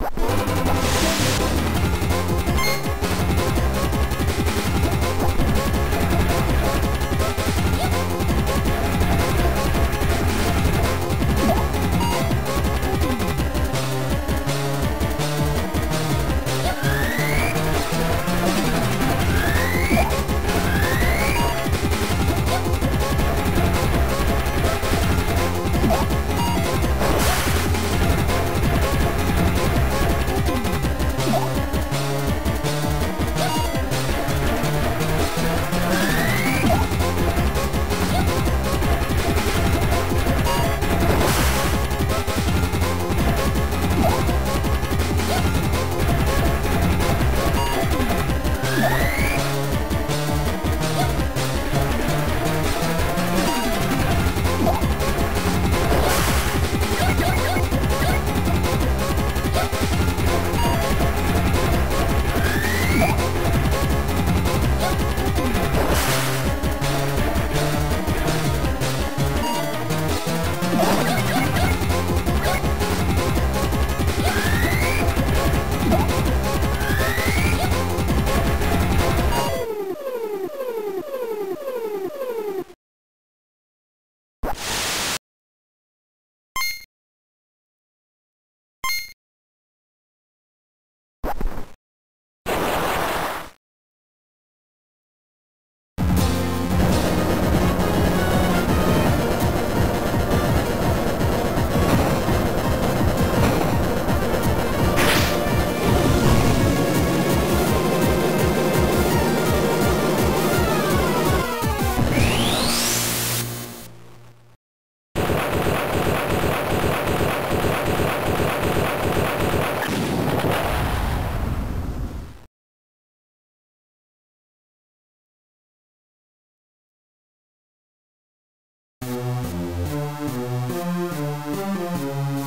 you Música